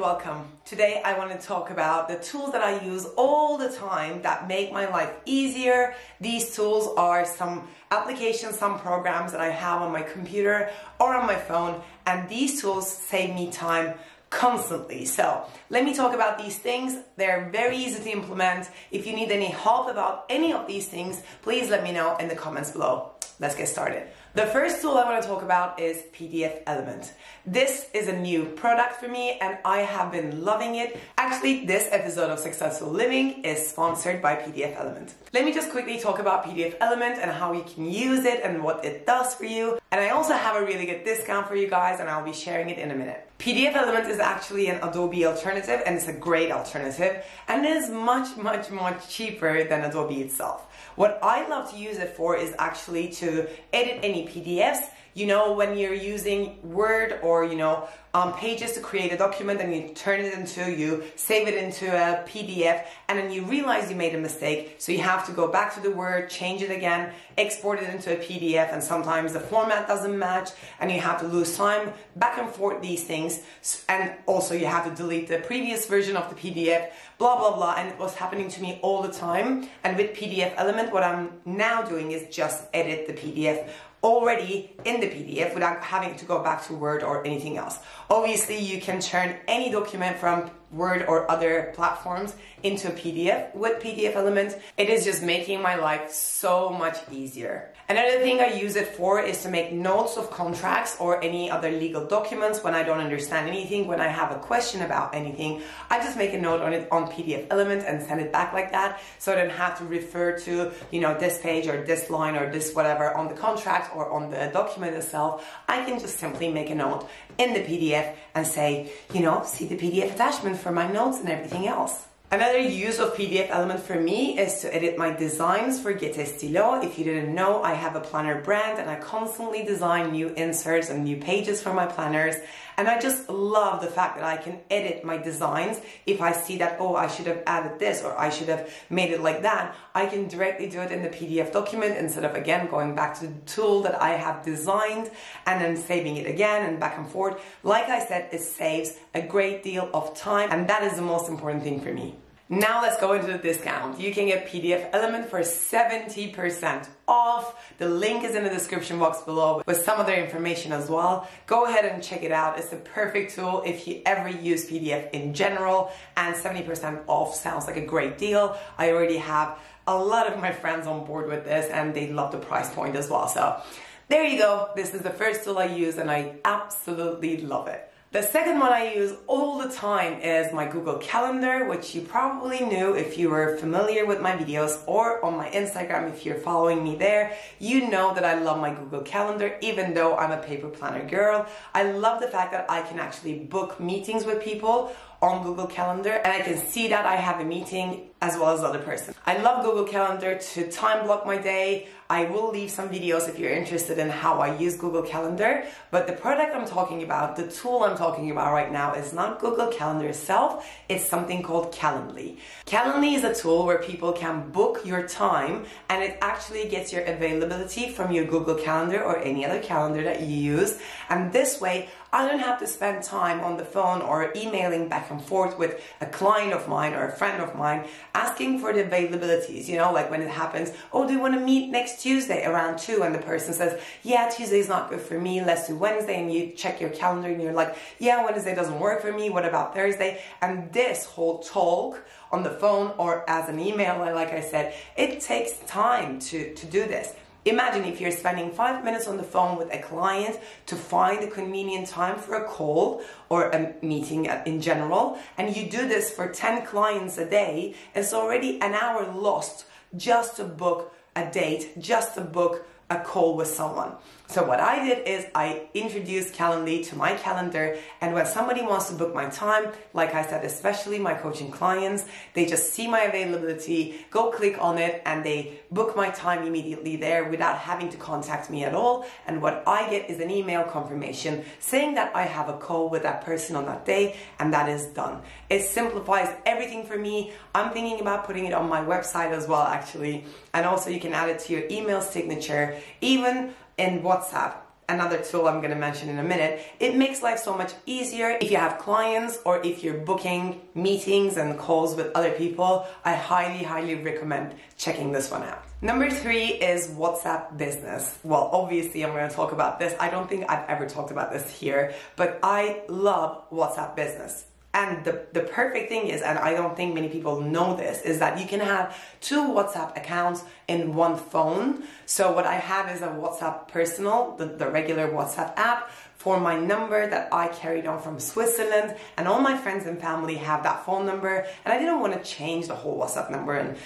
welcome. Today I want to talk about the tools that I use all the time that make my life easier. These tools are some applications, some programs that I have on my computer or on my phone, and these tools save me time constantly. So let me talk about these things. They're very easy to implement. If you need any help about any of these things, please let me know in the comments below. Let's get started. The first tool I want to talk about is PDF Element. This is a new product for me and I have been loving it. Actually, this episode of Successful Living is sponsored by PDF Element. Let me just quickly talk about PDF Element and how you can use it and what it does for you. And I also have a really good discount for you guys and I'll be sharing it in a minute. PDF Element is actually an Adobe alternative and it's a great alternative and it is much, much, much cheaper than Adobe itself. What I love to use it for is actually to edit any PDFs you know, when you're using Word or, you know, um, pages to create a document and you turn it into, you save it into a PDF and then you realize you made a mistake. So you have to go back to the Word, change it again, export it into a PDF and sometimes the format doesn't match and you have to lose time back and forth these things. And also you have to delete the previous version of the PDF, blah, blah, blah. And it was happening to me all the time. And with PDF Element, what I'm now doing is just edit the PDF already in the PDF without having to go back to Word or anything else. Obviously, you can turn any document from Word or other platforms into a PDF with PDF Elements. It is just making my life so much easier. Another thing I use it for is to make notes of contracts or any other legal documents when I don't understand anything, when I have a question about anything. I just make a note on it on PDF elements and send it back like that so I don't have to refer to, you know, this page or this line or this whatever on the contract or on the document itself. I can just simply make a note in the PDF and say, you know, see the PDF attachment for my notes and everything else. Another use of PDF element for me is to edit my designs for Get Stylo. If you didn't know, I have a planner brand and I constantly design new inserts and new pages for my planners. And I just love the fact that I can edit my designs. If I see that, oh, I should have added this or I should have made it like that, I can directly do it in the PDF document instead of again going back to the tool that I have designed and then saving it again and back and forth. Like I said, it saves a great deal of time and that is the most important thing for me. Now let's go into the discount. You can get PDF Element for 70% off. The link is in the description box below with some other information as well. Go ahead and check it out. It's a perfect tool if you ever use PDF in general and 70% off sounds like a great deal. I already have a lot of my friends on board with this and they love the price point as well. So there you go. This is the first tool I use and I absolutely love it. The second one I use all the time is my Google Calendar, which you probably knew if you were familiar with my videos or on my Instagram if you're following me there. You know that I love my Google Calendar even though I'm a paper planner girl. I love the fact that I can actually book meetings with people on Google Calendar and I can see that I have a meeting as well as the other person. I love Google Calendar to time block my day. I will leave some videos if you're interested in how I use Google Calendar, but the product I'm talking about, the tool I'm talking about right now is not Google Calendar itself, it's something called Calendly. Calendly is a tool where people can book your time and it actually gets your availability from your Google Calendar or any other calendar that you use. And this way, I don't have to spend time on the phone or emailing back and forth with a client of mine or a friend of mine asking for the availabilities, you know, like when it happens, oh, do you want to meet next Tuesday around 2? And the person says, yeah, Tuesday's not good for me, let's do Wednesday. And you check your calendar and you're like, yeah, Wednesday doesn't work for me, what about Thursday? And this whole talk on the phone or as an email, like I said, it takes time to, to do this. Imagine if you're spending five minutes on the phone with a client to find a convenient time for a call or a meeting in general, and you do this for 10 clients a day, it's already an hour lost just to book a date, just to book a call with someone. So what I did is I introduced Calendly to my calendar and when somebody wants to book my time, like I said, especially my coaching clients, they just see my availability, go click on it and they book my time immediately there without having to contact me at all. And what I get is an email confirmation saying that I have a call with that person on that day and that is done. It simplifies everything for me. I'm thinking about putting it on my website as well actually. And also you can add it to your email signature, even in WhatsApp another tool I'm going to mention in a minute. It makes life so much easier if you have clients or if you're booking meetings and calls with other people. I highly, highly recommend checking this one out. Number three is WhatsApp business. Well, obviously, I'm going to talk about this. I don't think I've ever talked about this here, but I love WhatsApp business. And the, the perfect thing is, and I don't think many people know this, is that you can have two WhatsApp accounts in one phone. So what I have is a WhatsApp personal, the, the regular WhatsApp app for my number that I carried on from Switzerland. And all my friends and family have that phone number. And I didn't want to change the whole WhatsApp number and,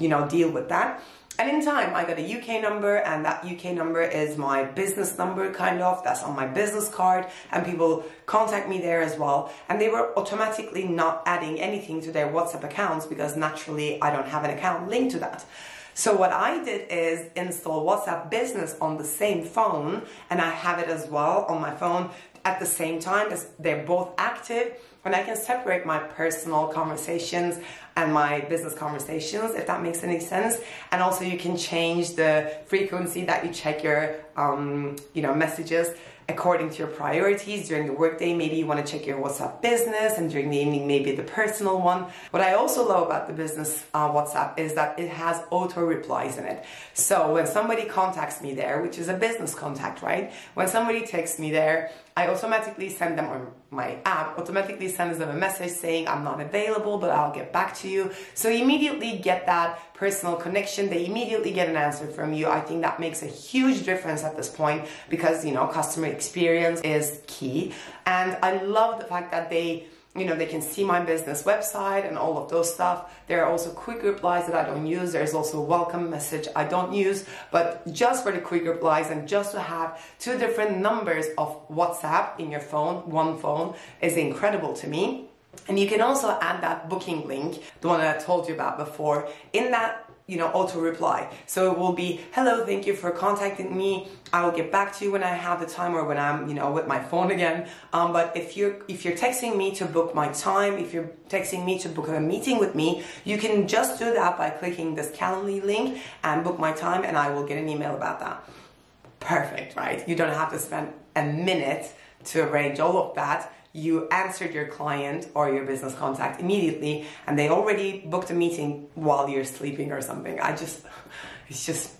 you know, deal with that. And in time, I got a UK number, and that UK number is my business number, kind of. That's on my business card, and people contact me there as well. And they were automatically not adding anything to their WhatsApp accounts because naturally I don't have an account linked to that. So what I did is install WhatsApp Business on the same phone, and I have it as well on my phone at the same time as they're both active and I can separate my personal conversations and my business conversations, if that makes any sense. And also you can change the frequency that you check your, um, you know, messages according to your priorities during the workday. Maybe you want to check your WhatsApp business, and during the evening, maybe the personal one. What I also love about the business uh, WhatsApp is that it has auto replies in it. So when somebody contacts me there, which is a business contact, right? When somebody texts me there, I automatically send them, on my app automatically sends them a message saying, I'm not available, but I'll get back to you. So you immediately get that personal connection. They immediately get an answer from you. I think that makes a huge difference at this point because, you know, customer experience is key. And I love the fact that they you know, they can see my business website and all of those stuff. There are also quick replies that I don't use. There's also a welcome message I don't use, but just for the quick replies and just to have two different numbers of WhatsApp in your phone, one phone, is incredible to me. And you can also add that booking link, the one that I told you about before, in that you know, auto reply. So it will be, hello, thank you for contacting me. I will get back to you when I have the time or when I'm, you know, with my phone again. Um, but if you're, if you're texting me to book my time, if you're texting me to book a meeting with me, you can just do that by clicking this Calendly link and book my time and I will get an email about that. Perfect, right? You don't have to spend a minute to arrange all of that you answered your client or your business contact immediately and they already booked a meeting while you're sleeping or something. I just, it's just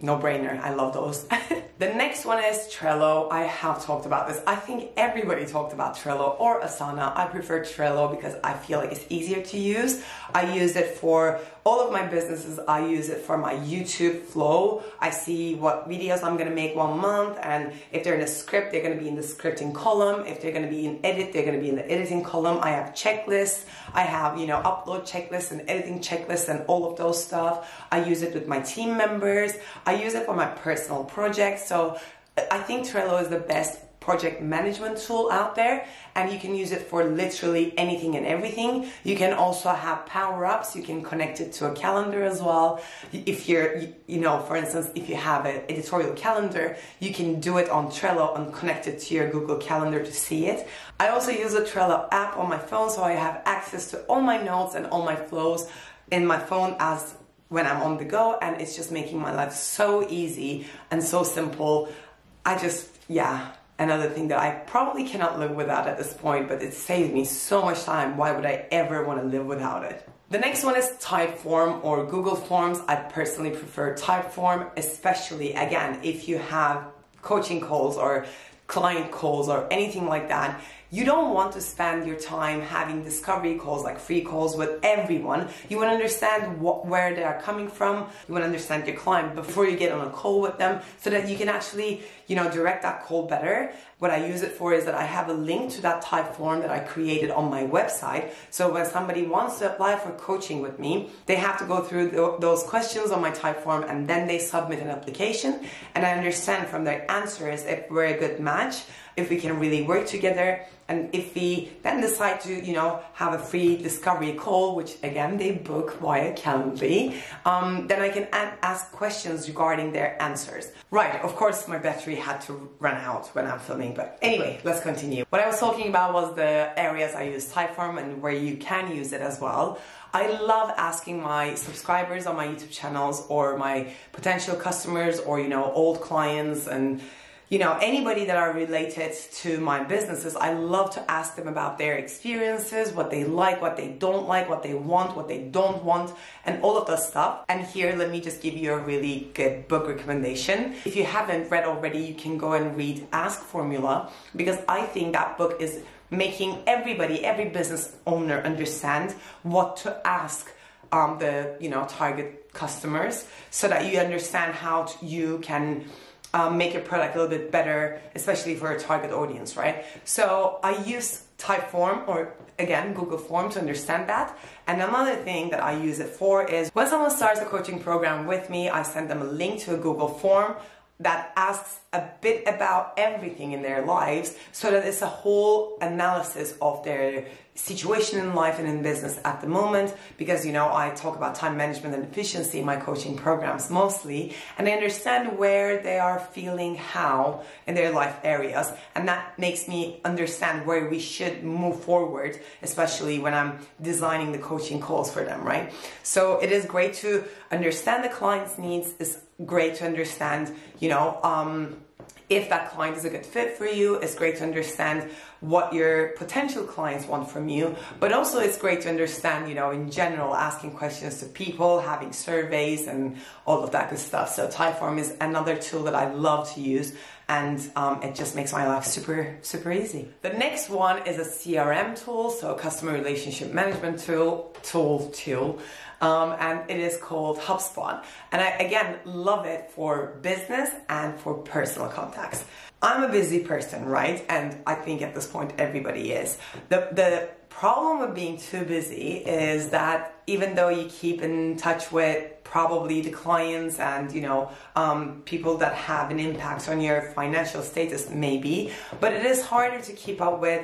no brainer. I love those. the next one is Trello. I have talked about this. I think everybody talked about Trello or Asana. I prefer Trello because I feel like it's easier to use. I use it for all of my businesses. I use it for my YouTube flow. I see what videos I'm to make one month and if they're in a script, they're to be in the scripting column. If they're to be in edit, they're to be in the editing column. I have checklists. I have, you know, upload checklists and editing checklists and all of those stuff. I use it with my team members. I use it for my personal projects. So I think Trello is the best project management tool out there and you can use it for literally anything and everything. You can also have power ups. You can connect it to a calendar as well. If you're, you know, for instance, if you have an editorial calendar, you can do it on Trello and connect it to your Google Calendar to see it. I also use a Trello app on my phone so I have access to all my notes and all my flows in my phone as when I'm on the go and it's just making my life so easy and so simple. I just, yeah, another thing that I probably cannot live without at this point, but it saves me so much time. Why would I ever want to live without it? The next one is Typeform or Google Forms. I personally prefer Typeform, especially again, if you have coaching calls or client calls or anything like that you don't want to spend your time having discovery calls, like free calls with everyone. You want to understand what, where they are coming from. You want to understand your client before you get on a call with them so that you can actually, you know, direct that call better. What I use it for is that I have a link to that Typeform that I created on my website. So when somebody wants to apply for coaching with me, they have to go through those questions on my Typeform and then they submit an application. And I understand from their answers if we're a good match if we can really work together and if we then decide to you know have a free discovery call which again they book via calendly um, then i can ask questions regarding their answers. Right of course my battery had to run out when i'm filming but anyway let's continue. What i was talking about was the areas i use typeform and where you can use it as well. I love asking my subscribers on my YouTube channels or my potential customers or you know old clients and you know, anybody that are related to my businesses, I love to ask them about their experiences, what they like, what they don't like, what they want, what they don't want, and all of that stuff. And here, let me just give you a really good book recommendation. If you haven't read already, you can go and read Ask Formula because I think that book is making everybody, every business owner understand what to ask um, the you know target customers so that you understand how to, you can um, make your product a little bit better, especially for a target audience, right? So I use Typeform or again Google Form to understand that. And another thing that I use it for is when someone starts a coaching program with me, I send them a link to a Google Form that asks a bit about everything in their lives so that it's a whole analysis of their situation in life and in business at the moment because you know I talk about time management and efficiency in my coaching programs mostly and I understand where they are feeling how in their life areas and that makes me understand where we should move forward especially when I'm designing the coaching calls for them right so it is great to understand the client's needs it's great to understand you know um, if that client is a good fit for you. It's great to understand what your potential clients want from you, but also it's great to understand, you know, in general, asking questions to people, having surveys, and all of that good stuff. So Typeform is another tool that I love to use, and um, it just makes my life super, super easy. The next one is a CRM tool, so customer relationship management tool, tool, tool um, and it is called HubSpot. And I again love it for business and for personal contacts. I'm a busy person, right? And I think at this point everybody is. The the problem with being too busy is that even though you keep in touch with probably the clients and you know um, people that have an impact on your financial status maybe but it is harder to keep up with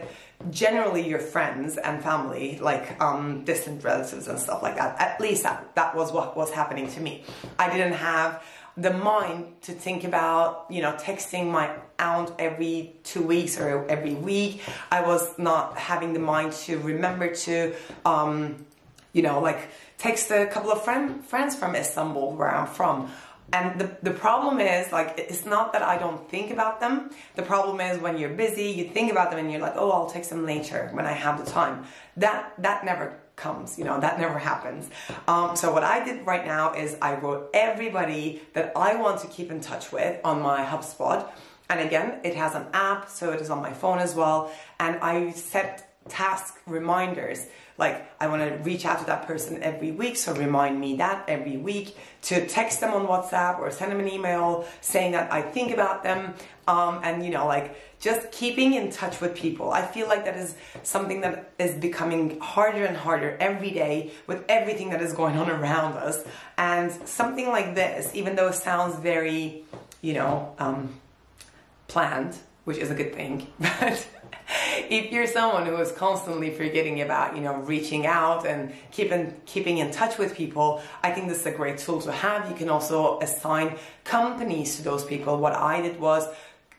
generally your friends and family, like um, distant relatives and stuff like that. At least that, that was what was happening to me. I didn't have the mind to think about, you know, texting my aunt every two weeks or every week. I was not having the mind to remember to, um, you know, like text a couple of friend, friends from Istanbul, where I'm from and the, the problem is, like, it's not that I don't think about them. The problem is when you're busy, you think about them and you're like, oh, I'll text them later when I have the time. That, that never comes, you know, that never happens. Um, so what I did right now is I wrote everybody that I want to keep in touch with on my HubSpot. And again, it has an app, so it is on my phone as well. And I set task reminders. Like I want to reach out to that person every week, so remind me that every week to text them on WhatsApp or send them an email saying that I think about them. Um, and you know, like just keeping in touch with people. I feel like that is something that is becoming harder and harder every day with everything that is going on around us. And something like this, even though it sounds very, you know, um, planned, which is a good thing, but if you're someone who is constantly forgetting about, you know, reaching out and keeping keeping in touch with people, I think this is a great tool to have. You can also assign companies to those people. What I did was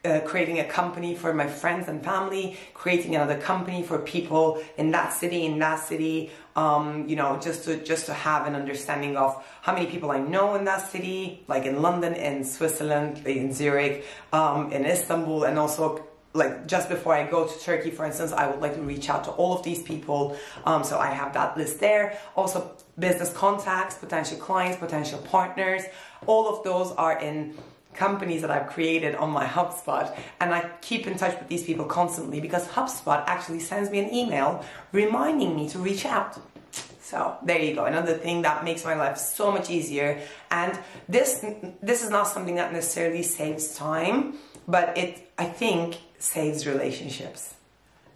uh, creating a company for my friends and family, creating another company for people in that city, in that city, um, you know, just to just to have an understanding of how many people I know in that city, like in London, in Switzerland, in Zurich, um, in Istanbul, and also like just before I go to Turkey, for instance, I would like to reach out to all of these people. Um, so I have that list there. Also, business contacts, potential clients, potential partners. All of those are in companies that I've created on my HubSpot, and I keep in touch with these people constantly because HubSpot actually sends me an email reminding me to reach out. So there you go, another thing that makes my life so much easier. And this this is not something that necessarily saves time, but it I think saves relationships.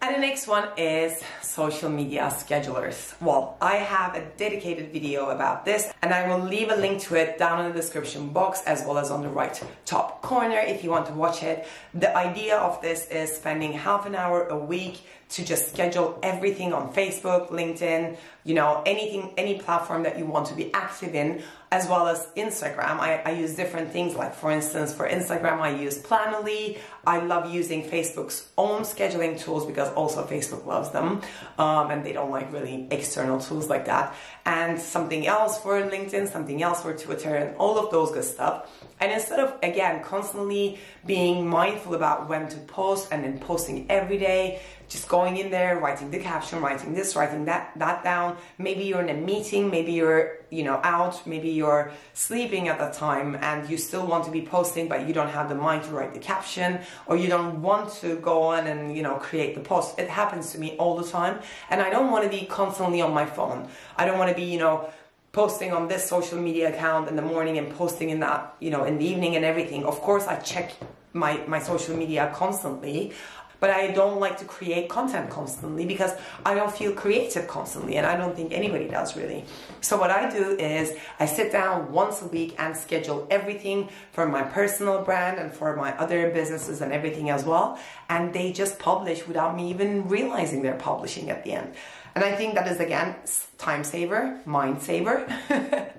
And the next one is social media schedulers. Well, I have a dedicated video about this and I will leave a link to it down in the description box as well as on the right top corner if you want to watch it. The idea of this is spending half an hour a week to just schedule everything on Facebook, LinkedIn, you know, anything, any platform that you want to be active in, as well as Instagram. I, I use different things, like for instance, for Instagram, I use Planoly. I love using Facebook's own scheduling tools because also Facebook loves them, um, and they don't like really external tools like that. And something else for LinkedIn, something else for Twitter, and all of those good stuff. And instead of, again, constantly being mindful about when to post and then posting every day, just going in there, writing the caption, writing this, writing that, that down. Maybe you're in a meeting, maybe you're, you know, out, maybe you're sleeping at the time and you still want to be posting, but you don't have the mind to write the caption or you don't want to go on and, you know, create the post. It happens to me all the time. And I don't want to be constantly on my phone. I don't want to be, you know, posting on this social media account in the morning and posting in that, you know, in the evening and everything. Of course, I check my, my social media constantly, but I don't like to create content constantly because I don't feel creative constantly and I don't think anybody does really. So what I do is I sit down once a week and schedule everything for my personal brand and for my other businesses and everything as well and they just publish without me even realizing they're publishing at the end. And I think that is again time saver, mind saver.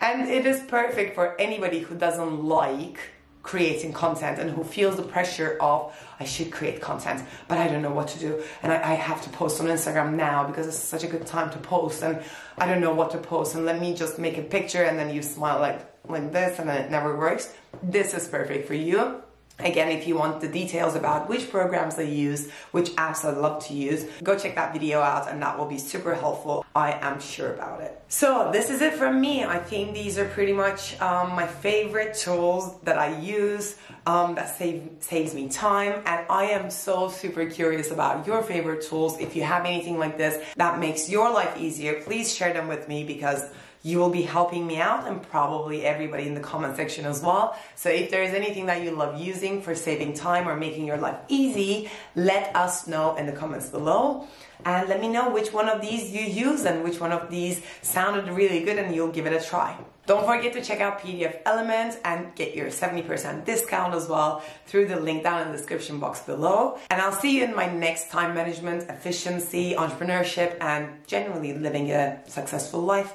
and it is perfect for anybody who doesn't like creating content and who feels the pressure of I should create content, but I don't know what to do. And I, I, have to post on Instagram now because it's such a good time to post and I don't know what to post. And let me just make a picture and then you smile like, like this and then it never works. This is perfect for you. Again, if you want the details about which programs I use, which apps I love to use, go check that video out and that will be super helpful. I am sure about it. So this is it from me. I think these are pretty much um, my favorite tools that I use um, that save, saves me time. And I am so super curious about your favorite tools. If you have anything like this that makes your life easier, please share them with me because you will be helping me out and probably everybody in the comment section as well. So if there is anything that you love using for saving time or making your life easy, let us know in the comments below. And let me know which one of these you use and which one of these sounded really good and you'll give it a try. Don't forget to check out PDF Elements and get your 70% discount as well through the link down in the description box below. And I'll see you in my next time management, efficiency, entrepreneurship, and generally living a successful life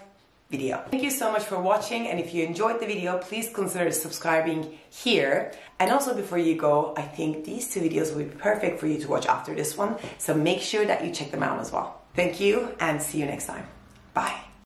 video. Thank you so much for watching and if you enjoyed the video please consider subscribing here and also before you go I think these two videos will be perfect for you to watch after this one so make sure that you check them out as well. Thank you and see you next time. Bye.